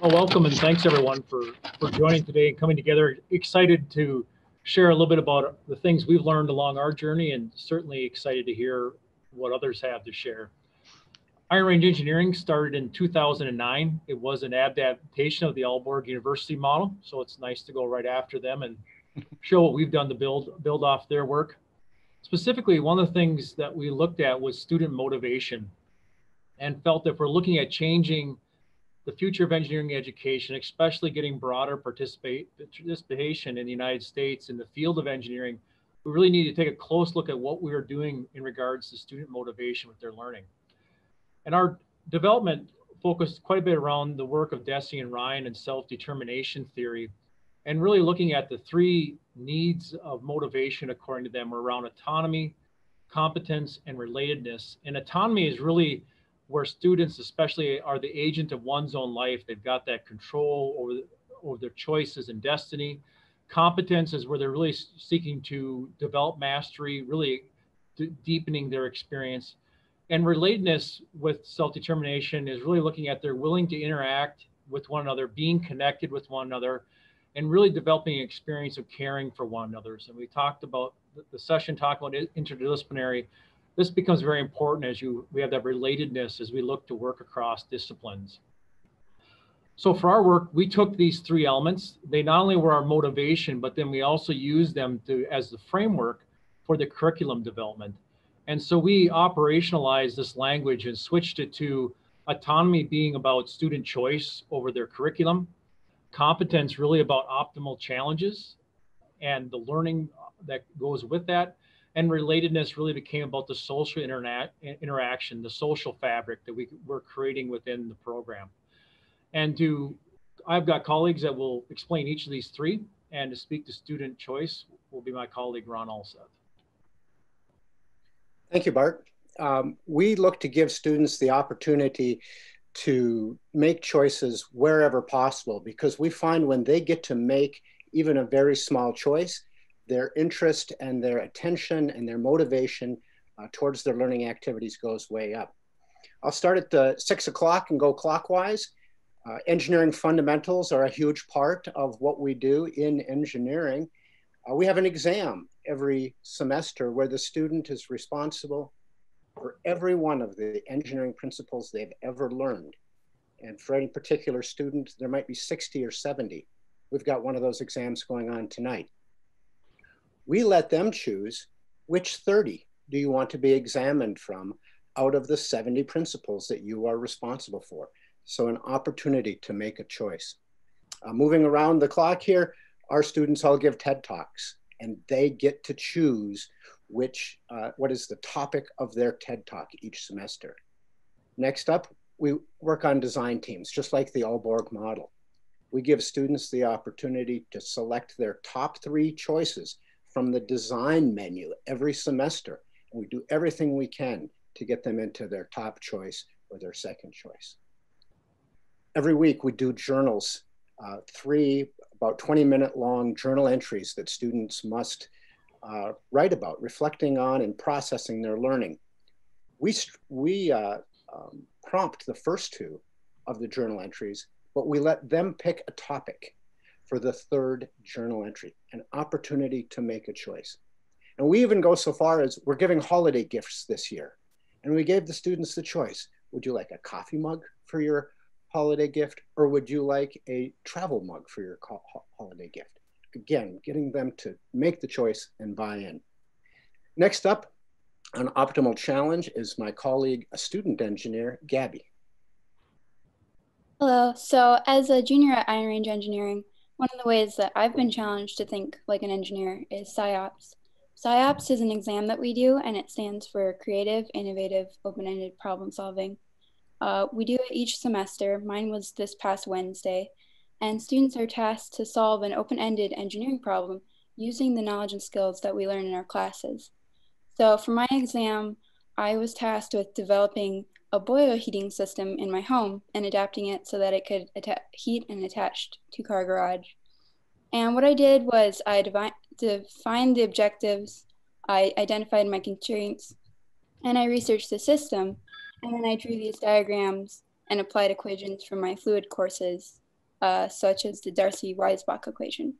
Well, welcome and thanks everyone for, for joining today and coming together. Excited to share a little bit about the things we've learned along our journey and certainly excited to hear what others have to share. Iron Range Engineering started in 2009. It was an adaptation of the Aalborg University model, so it's nice to go right after them and show what we've done to build build off their work. Specifically, one of the things that we looked at was student motivation and felt that if we're looking at changing the future of engineering education, especially getting broader participation in the United States in the field of engineering, we really need to take a close look at what we are doing in regards to student motivation with their learning. And our development focused quite a bit around the work of Deci and Ryan and self-determination theory, and really looking at the three needs of motivation according to them around autonomy, competence, and relatedness. And autonomy is really where students especially are the agent of one's own life they've got that control over, over their choices and destiny. Competence is where they're really seeking to develop mastery really deepening their experience. And relatedness with self-determination is really looking at they're willing to interact with one another being connected with one another and really developing an experience of caring for one another. And we talked about the session talking about interdisciplinary this becomes very important as you we have that relatedness as we look to work across disciplines. So for our work, we took these three elements. They not only were our motivation, but then we also used them to as the framework for the curriculum development. And so we operationalized this language and switched it to autonomy being about student choice over their curriculum, competence really about optimal challenges and the learning that goes with that, and relatedness really became about the social interna- interaction, the social fabric that we were creating within the program. And to, I've got colleagues that will explain each of these three, and to speak to student choice will be my colleague Ron Ulseth. Thank you, Bart. Um, we look to give students the opportunity to make choices wherever possible because we find when they get to make even a very small choice, their interest and their attention and their motivation uh, towards their learning activities goes way up. I'll start at the six o'clock and go clockwise. Uh, engineering fundamentals are a huge part of what we do in engineering. Uh, we have an exam every semester where the student is responsible for every one of the engineering principles they've ever learned. And for any particular student, there might be 60 or 70. We've got one of those exams going on tonight. We let them choose which 30 do you want to be examined from out of the 70 principles that you are responsible for. So an opportunity to make a choice. Uh, moving around the clock here, our students all give TED Talks and they get to choose which, uh, what is the topic of their TED Talk each semester. Next up, we work on design teams, just like the Aalborg model. We give students the opportunity to select their top three choices from the design menu every semester. We do everything we can to get them into their top choice or their second choice. Every week we do journals, uh, three about 20 minute long journal entries that students must uh, write about, reflecting on and processing their learning. We, we uh, um, prompt the first two of the journal entries, but we let them pick a topic for the third journal entry, an opportunity to make a choice. And we even go so far as we're giving holiday gifts this year. And we gave the students the choice. Would you like a coffee mug for your holiday gift or would you like a travel mug for your holiday gift? Again, getting them to make the choice and buy in. Next up, an optimal challenge is my colleague, a student engineer, Gabby. Hello. So as a junior at Iron Range Engineering, one of the ways that I've been challenged to think like an engineer is CIOPS. CIOPS is an exam that we do, and it stands for Creative, Innovative, Open Ended Problem Solving. Uh, we do it each semester. Mine was this past Wednesday, and students are tasked to solve an open ended engineering problem using the knowledge and skills that we learn in our classes. So, for my exam, I was tasked with developing a boiler heating system in my home and adapting it so that it could heat an attached two car garage. And what I did was I defined the objectives, I identified my constraints, and I researched the system. And then I drew these diagrams and applied equations from my fluid courses uh, such as the Darcy-Weisbach equation.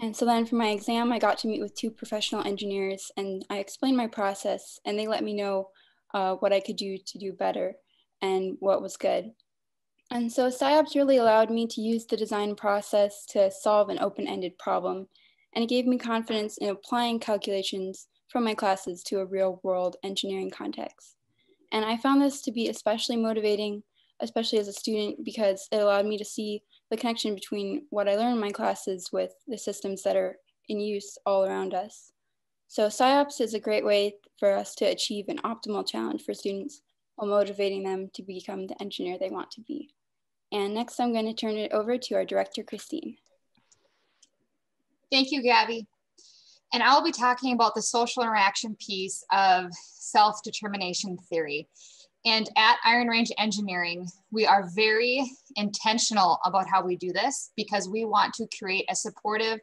And so then for my exam, I got to meet with two professional engineers and I explained my process and they let me know uh, what I could do to do better and what was good. And so CIOPS really allowed me to use the design process to solve an open-ended problem. And it gave me confidence in applying calculations from my classes to a real world engineering context. And I found this to be especially motivating, especially as a student, because it allowed me to see the connection between what I learned in my classes with the systems that are in use all around us. So CIOPS is a great way for us to achieve an optimal challenge for students while motivating them to become the engineer they want to be. And next I'm going to turn it over to our director, Christine. Thank you, Gabby. And I'll be talking about the social interaction piece of self-determination theory. And at Iron Range Engineering, we are very intentional about how we do this because we want to create a supportive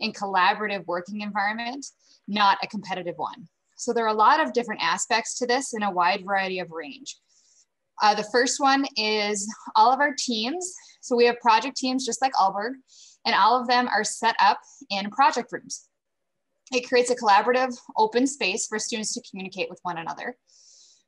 and collaborative working environment, not a competitive one. So there are a lot of different aspects to this in a wide variety of range. Uh, the first one is all of our teams. So we have project teams just like Aalborg, and all of them are set up in project rooms. It creates a collaborative, open space for students to communicate with one another.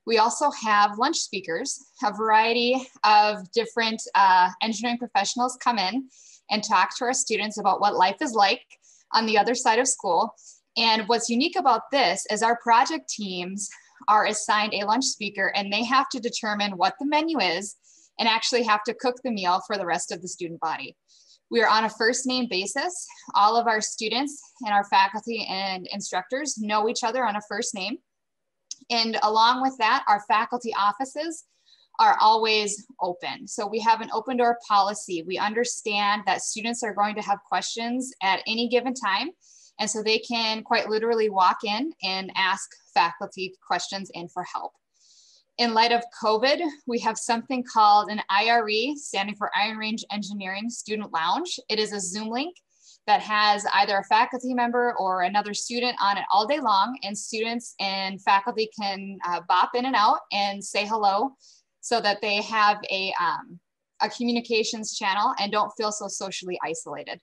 We also have lunch speakers. A variety of different uh, engineering professionals come in and talk to our students about what life is like on the other side of school. And what's unique about this is our project teams are assigned a lunch speaker and they have to determine what the menu is and actually have to cook the meal for the rest of the student body. We are on a first name basis. All of our students and our faculty and instructors know each other on a first name. And along with that, our faculty offices are always open. So we have an open door policy. We understand that students are going to have questions at any given time. And so they can quite literally walk in and ask faculty questions and for help. In light of COVID, we have something called an IRE, standing for Iron Range Engineering Student Lounge. It is a Zoom link that has either a faculty member or another student on it all day long and students and faculty can uh, bop in and out and say hello so that they have a, um, a communications channel and don't feel so socially isolated.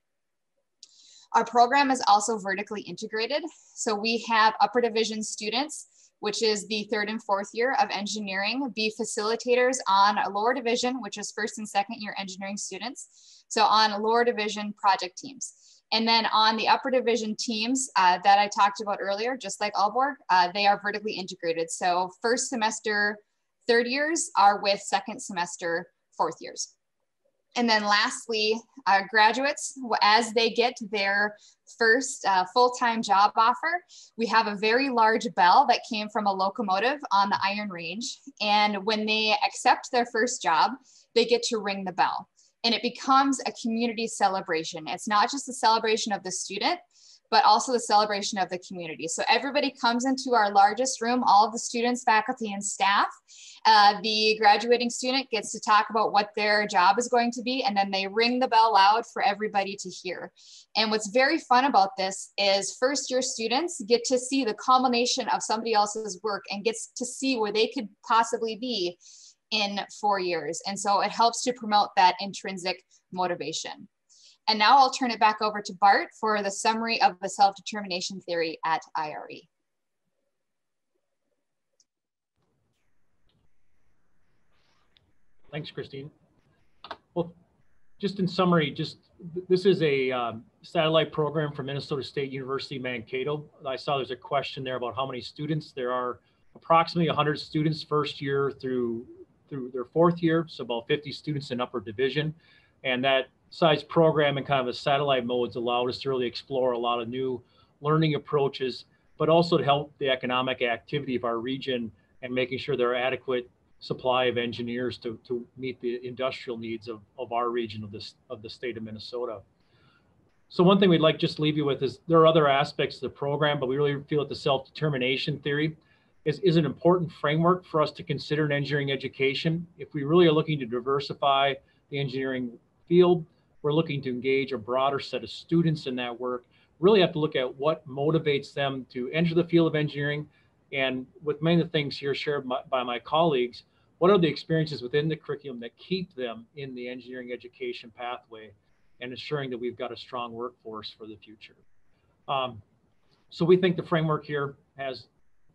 Our program is also vertically integrated. So we have upper division students, which is the third and fourth year of engineering, be facilitators on lower division, which is first and second year engineering students. So on lower division project teams. And then on the upper division teams uh, that I talked about earlier, just like Aalborg, uh, they are vertically integrated. So first semester third years are with second semester fourth years. And then lastly, uh, graduates, as they get their first uh, full-time job offer, we have a very large bell that came from a locomotive on the Iron Range. And when they accept their first job, they get to ring the bell and it becomes a community celebration. It's not just a celebration of the student, but also the celebration of the community. So everybody comes into our largest room, all of the students, faculty, and staff. Uh, the graduating student gets to talk about what their job is going to be, and then they ring the bell loud for everybody to hear. And what's very fun about this is first year students get to see the culmination of somebody else's work and gets to see where they could possibly be in four years. And so it helps to promote that intrinsic motivation. And now I'll turn it back over to Bart for the summary of the self-determination theory at IRE. Thanks, Christine. Well, just in summary, just this is a um, satellite program from Minnesota State University Mankato. I saw there's a question there about how many students. There are approximately 100 students first year through through their fourth year, so about 50 students in upper division. And that size program and kind of a satellite modes allowed us to really explore a lot of new learning approaches, but also to help the economic activity of our region and making sure there are adequate supply of engineers to, to meet the industrial needs of, of our region of this of the state of Minnesota. So one thing we'd like just leave you with is there are other aspects of the program, but we really feel that the self-determination theory is, is an important framework for us to consider in engineering education. If we really are looking to diversify the engineering field, we're looking to engage a broader set of students in that work, really have to look at what motivates them to enter the field of engineering. And with many of the things here shared by my colleagues, what are the experiences within the curriculum that keep them in the engineering education pathway and ensuring that we've got a strong workforce for the future. Um, so we think the framework here has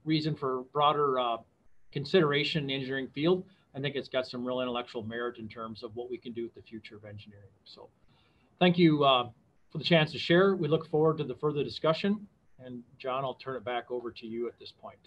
reason for broader uh, consideration in the engineering field. I think it's got some real intellectual merit in terms of what we can do with the future of engineering. So thank you uh, for the chance to share. We look forward to the further discussion. And John, I'll turn it back over to you at this point.